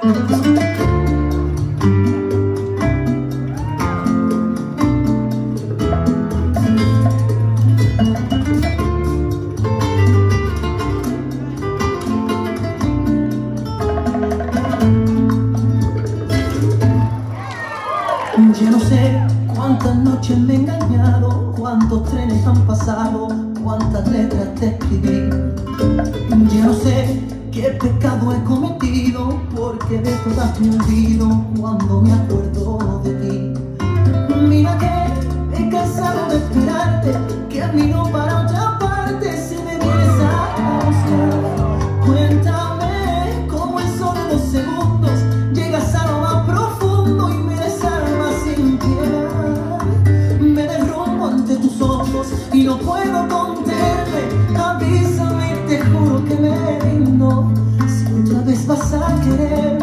Ya no sé cuántas noches me he engañado, cuántos trenes han pasado, cuántas letras te escribí. Ya no sé qué pecado he cometido, todas me olvido cuando me acuerdo de ti. Mira que he cansado de esperarte, que miro para otra parte si me vienes a buscar. Cuéntame cómo en solo dos segundos llegas a lo más profundo y me desarmas sin piedad. Me derrumbo ante tus ojos y no puedo contenerme. Avísame, te juro que me rindo. Si otra vez vas a querer.